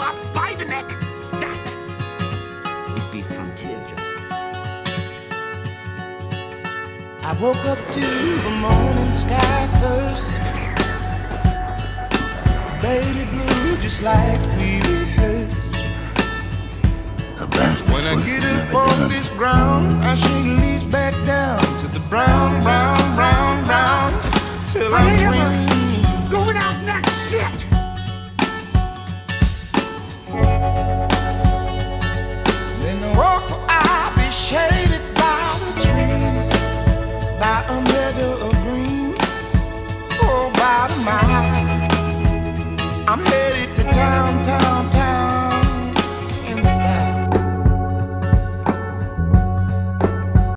up by the neck. That would be frontier justice. I woke up to the morning sky first. Baby blue, just like we rehearsed. When I get up off this ground, I she leads back down to the brown, brown, brown, brown, till I'm green. I'm headed to town, town, town.